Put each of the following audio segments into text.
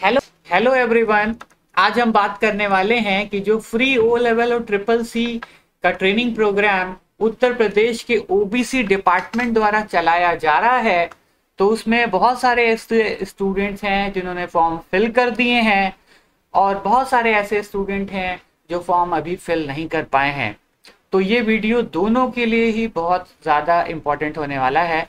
Hello hello everyone आज हम बात करने वाले हैं कि जो फ्री ओ लेवल और ट्रिपल सी का ट्रेनिंग प्रोग्राम उत्तर प्रदेश के ओबीसी डिपार्टमेंट द्वारा चलाया जा रहा है तो उसमें बहुत सारे स्टूडेंट्स हैं जिन्होंने फॉर्म फिल कर दिए हैं और बहुत सारे ऐसे स्टूडेंट हैं जो फॉर्म अभी फिल नहीं कर पाए हैं। तो ये वीडियो दोनों के लिए ही बहुत ज़्यादा इम्पोर्टेंट होने वाला है।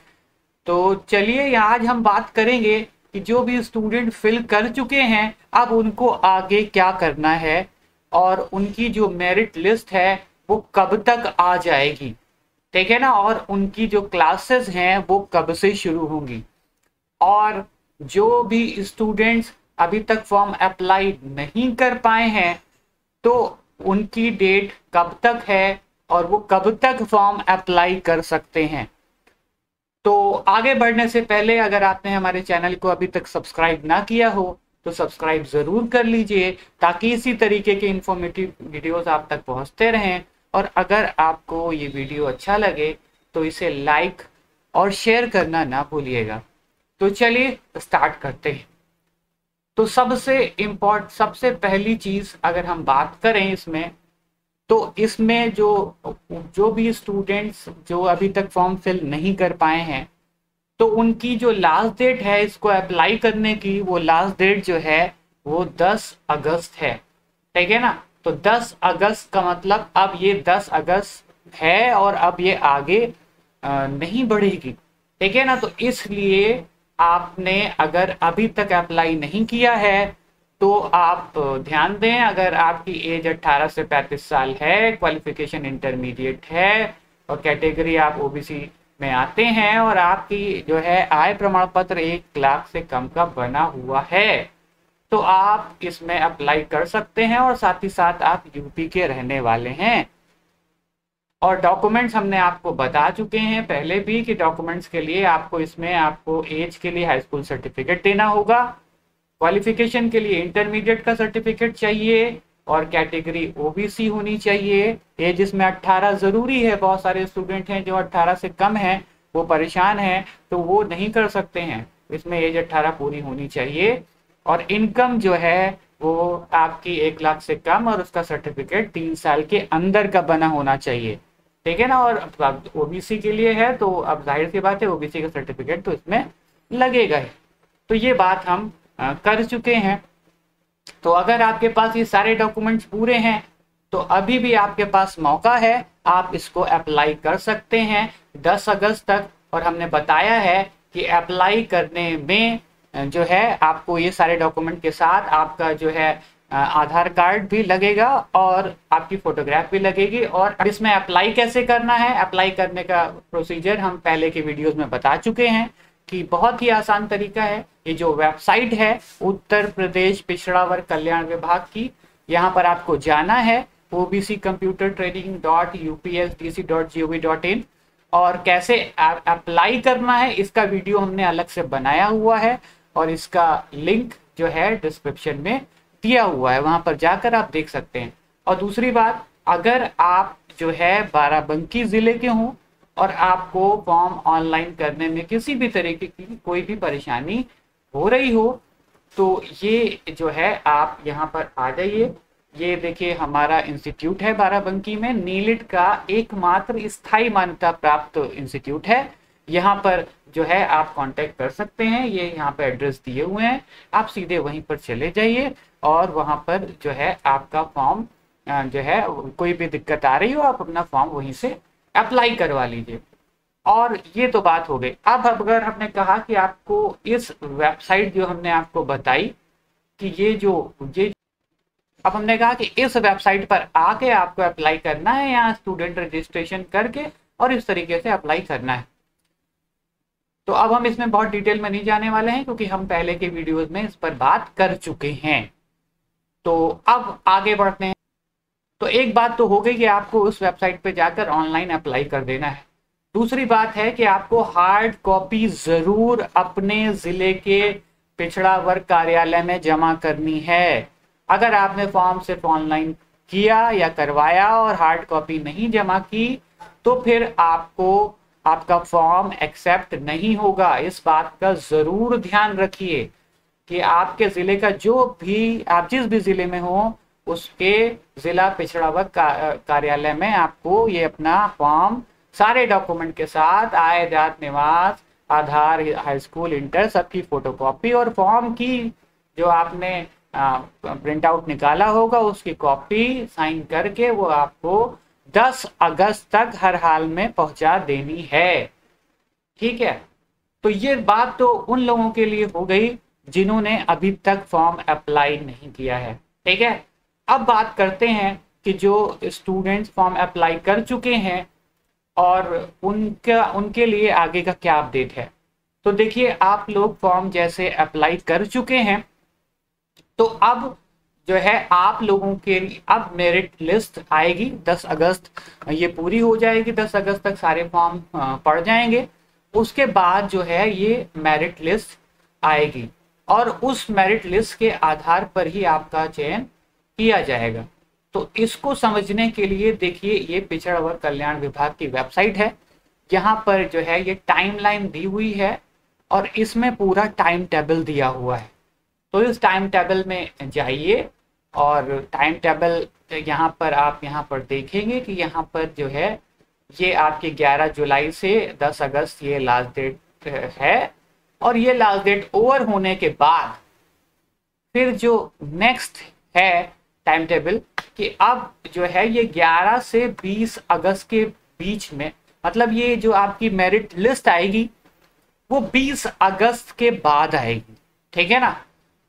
तो चलिए आज हम बात करेंगे कि जो भी स्टूडेंट फिल कर चुके हैं, अब उनको आगे क्या करना है? और उनकी जो मेरिट लिस्ट है, वो कब तक आ जाएगी? ठीक है ना? और उनकी जो क्लासेस हैं, वो कब से शुरू होंगी? और जो भी स्टूडेंट्स अभी तक फॉर्म अप्लाई नहीं कर पाए हैं तो उनकी डेट कब तक है और वो कब तक फॉर्म अप्लाई कर सकते हैं? तो आगे बढ़ने से पहले अगर आपने हमारे चैनल को अभी तक सब्सक्राइब ना किया हो तो सब्सक्राइब ज़रूर कर लीजिए, ताकि इसी तरीके के इंफॉर्मेटिव वीडियोस आप तक पहुँचते रहें। और अगर आपको ये वीडियो अच्छा लगे तो इसे लाइक और शेयर करना ना भूलिएगा। तो चलिए स्टार्ट करते हैं। तो सबसे इम्पोर्ट सबसे पहली चीज़ अगर हम बात करें इसमें तो इसमें जो जो भी स्टूडेंट्स जो अभी तक फॉर्म फिल नहीं कर पाए हैं तो उनकी जो लास्ट डेट है इसको अप्लाई करने की, वो लास्ट डेट जो है, वो 10 अगस्त है। ठीक है ना? तो 10 अगस्त का मतलब अब ये 10 अगस्त है और अब ये आगे नहीं बढ़ेगी। ठीक है ना? तो इसलिए आपने अगर अभी तक अप्लाई नहीं किया है तो आप ध्यान दें, अगर आपकी एज 18 से 35 साल है क्वालिफिकेशन इंटरमीडिएट है, और कैटेगरी आप ओबीसी में आते हैं, और आपकी जो है आय प्रमाण पत्र एक लाख से कम का बना हुआ है तो आप इसमें अप्लाई कर सकते हैं, और साथ ही साथ आप यूपी के रहने वाले हैं। और डॉक्यूमेंट्स हमने आपको बता चुके हैं पहले भी कि डॉक्यूमेंट्स के लिए आपको इसमें आपको एज के लिए हाई स्कूल सर्टिफिकेट देना होगा। क्वालिफिकेशन के लिए इंटरमीडिएट का सर्टिफिकेट चाहिए और कैटेगरी ओबीसी होनी चाहिए। एज इसमें 18 ज़रूरी है, बहुत सारे स्टूडेंट हैं जो 18 से कम हैं, वो परेशान हैं तो वो नहीं कर सकते हैं। इसमें एज 18 पूरी होनी चाहिए और इनकम जो है, वो आपकी एक लाख से कम और उसका सर्टिफिकेट तीन साल के अंदर का बना होना चाहिए। ठीक है ना? और ओ ओबीसी के लिए है तो अब ज़ाहिर सी बात है ओबीसी का सर्टिफिकेट तो इसमें लगेगा तो ये बात हम कर चुके हैं। तो अगर आपके पास ये सारे डॉक्यूमेंट्स पूरे हैं तो अभी भी आपके पास मौका है, आप इसको अप्लाई कर सकते हैं। 10 अगस्त तक, और हमने बताया है कि अप्लाई करने में जो है, आपको ये सारे डॉक्यूमेंट के साथ आपका जो है आधार कार्ड भी लगेगा और आपकी फोटोग्राफ भी लगेगी। और इसमें अप्लाई कैसे करना है? अप्लाई करने का प्रोसीजर हम पहले के वीडियोस में बता चुके हैं। कि बहुत ही आसान तरीका है। ये जो वेबसाइट है, उत्तर प्रदेश पिछड़ा वर्ग कल्याण विभाग की, यहाँ पर आपको जाना है OBC computer training dot UPSDC dot G O V dot in और कैसे अप्लाई करना है, इसका वीडियो हमने अलग से बनाया हुआ है और इसका लिंक जो है डिस्क्रिप्शन में दिया हुआ है। वहाँ पर जाकर आप देख सकते हैं। और दूसरी बात, अगर आप जो है बाराबंकी ज़िले के हों और आपको फॉर्म ऑनलाइन करने में किसी भी तरीके की कोई भी परेशानी हो रही हो तो ये जो है, आप यहाँ पर आ जाइए। ये देखिए, हमारा इंस्टीट्यूट है बाराबंकी में। नीलिट का एकमात्र स्थायी मान्यता प्राप्त इंस्टीट्यूट है। यहाँ पर जो है, आप कांटेक्ट कर सकते हैं। ये यहाँ पर एड्रेस दिए हुए हैं। आप सीधे वहीं पर चले जाइए और वहाँ पर जो है, आपका फॉर्म जो है, कोई भी दिक्कत आ रही हो, आप अपना फॉर्म वहीं से अप्लाई करवा लीजिए। और ये तो बात हो गई। अब अगर हमने कहा कि आपको इस वेबसाइट जो हमने आपको बताई कि ये जो, ये अब हमने कहा कि इस वेबसाइट पर आके आपको अप्लाई करना है यहाँ स्टूडेंट रजिस्ट्रेशन करके और इस तरीके से अप्लाई करना है। तो अब हम इसमें बहुत डिटेल में नहीं जाने वाले हैं क्योंकि हम पहले के वीडियोस में इस पर बात कर चुके हैं। तो अब आगे बढ़ते हैं। तो एक बात तो हो गई कि आपको उस वेबसाइट पे जाकर ऑनलाइन अप्लाई कर देना है। दूसरी बात है कि आपको हार्ड कॉपी ज़रूर अपने ज़िले के पिछड़ा वर्ग कार्यालय में जमा करनी है। अगर आपने फॉर्म सिर्फ़ ऑनलाइन किया या करवाया और हार्ड कॉपी नहीं जमा की तो फिर आपको, आपका फॉर्म एक्सेप्ट नहीं होगा। इस बात का ज़रूर ध्यान रखिए कि आपके ज़िले का जो भी, आप जिस भी ज़िले में हो उसके ज़िला पिछड़ा वर्ग का, कार्यालय में आपको ये अपना फॉर्म सारे डॉक्यूमेंट के साथ आय जात निवास आधार हाई स्कूल इंटर सबकी फोटोकॉपी और फॉर्म की जो आपने प्रिंट आउट निकाला होगा उसकी कॉपी साइन करके वो आपको 10 अगस्त तक हर हाल में पहुँचा देनी है। ठीक है? तो ये बात तो उन लोगों के लिए हो गई जिन्होंने अभी तक फॉर्म अप्लाई नहीं किया है। ठीक है? अब बात करते हैं कि जो स्टूडेंट्स फॉर्म अप्लाई कर चुके हैं और उनका, उनके लिए आगे का क्या अपडेट है। तो देखिए, आप लोग फॉर्म जैसे अप्लाई कर चुके हैं। तो अब जो है, आप लोगों के लिए, अब मेरिट लिस्ट आएगी। 10 अगस्त, ये पूरी हो जाएगी। 10 अगस्त तक सारे फॉर्म पड़ जाएँगे। उसके बाद जो है, ये मेरिट लिस्ट आएगी। और उस मेरिट लिस्ट के आधार पर ही आपका चयन किया जाएगा। तो इसको समझने के लिए देखिए, ये पिछड़ा वर्ग कल्याण विभाग की वेबसाइट है। यहाँ पर जो है, ये टाइमलाइन दी हुई है और इसमें पूरा टाइम टेबल दिया हुआ है। तो इस टाइम टेबल में जाइए और टाइम टेबल यहाँ पर आप यहाँ पर देखेंगे कि यहाँ पर जो है, ये आपके 11 जुलाई से 10 अगस्त ये लास्ट डेट है। और ये लास्ट डेट ओवर होने के बाद फिर जो नेक्स्ट है टाइम टेबल कि अब जो है ये 11 से 20 अगस्त के बीच में मतलब ये जो आपकी मेरिट लिस्ट आएगी, वो 20 अगस्त के बाद आएगी, ठीक है ना?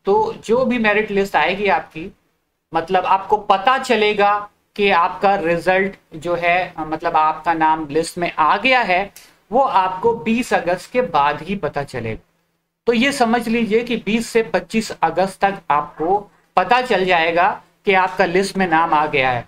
तो जो भी मेरिट लिस्ट आएगी आपकी मतलब आपको पता चलेगा कि आपका रिज़ल्ट जो है मतलब आपका नाम लिस्ट में आ गया है, वो आपको 20 अगस्त के बाद ही पता चलेगा। तो ये समझ लीजिए कि 20 से 25 अगस्त तक आपको पता चल जाएगा कि आपका लिस्ट में नाम आ गया है।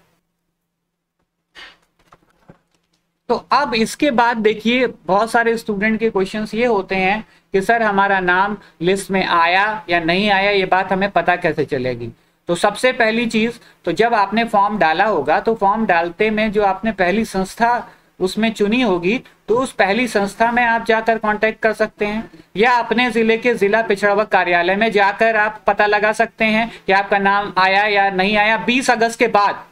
तो अब इसके बाद देखिए, बहुत सारे स्टूडेंट के क्वेश्चंस ये होते हैं कि, सर, हमारा नाम लिस्ट में आया या नहीं आया? ये बात हमें पता कैसे चलेगी? तो सबसे पहली चीज़ तो जब आपने फॉर्म डाला होगा तो फॉर्म डालते में जो आपने पहली संस्था उसमें चुनी होगी तो उस पहली संस्था में आप जाकर कांटेक्ट कर सकते हैं, या अपने ज़िले के जिला पिछड़ा वर्ग कार्यालय में जाकर आप पता लगा सकते हैं कि आपका नाम आया या नहीं आया 20 अगस्त के बाद।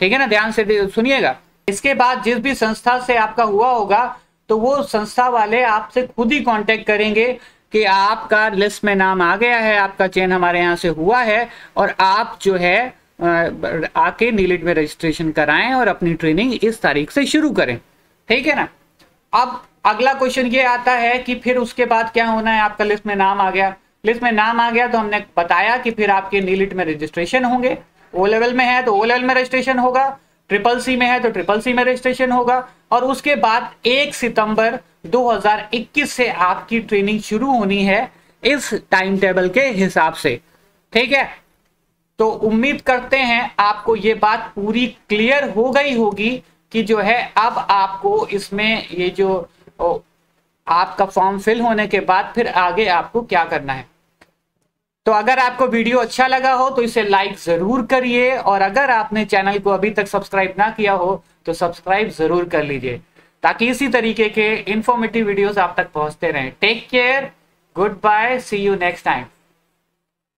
ठीक है ना? ध्यान से सुनिएगा। इसके बाद जिस भी संस्था से आपका हुआ होगा तो वो संस्था वाले आपसे खुद ही कांटेक्ट करेंगे कि आपका लिस्ट में नाम आ गया है, आपका चयन हमारे यहाँ से हुआ है, और आप जो है आके नीलिट में रजिस्ट्रेशन कराएँ और अपनी ट्रेनिंग इस तारीख से शुरू करें। ठीक है ना? अब अगला क्वेश्चन ये आता है कि फिर उसके बाद क्या होना है? आपका लिस्ट में नाम आ गया। लिस्ट में नाम आ गया तो हमने बताया कि फिर आपके नीलिट में रजिस्ट्रेशन होंगे। ओ लेवल में है तो ओ लेवल में रजिस्ट्रेशन होगा। ट्रिपल सी में है तो ट्रिपल सी में रजिस्ट्रेशन होगा। और उसके बाद एक सितंबर 2021 से आपकी ट्रेनिंग शुरू होनी है इस टाइम टेबल के हिसाब से। ठीक है? तो उम्मीद करते हैं आपको ये बात पूरी क्लियर हो गई होगी। कि जो है, अब आपको इसमें ये जो आपका फॉर्म फिल होने के बाद फिर आगे आपको क्या करना है। तो अगर आपको वीडियो अच्छा लगा हो तो इसे लाइक ज़रूर करिए, और अगर आपने चैनल को अभी तक सब्सक्राइब ना किया हो तो सब्सक्राइब ज़रूर कर लीजिए, ताकि इसी तरीके के इंफॉर्मेटिव वीडियोस आप तक पहुँचते रहें। Take care good bye see you next time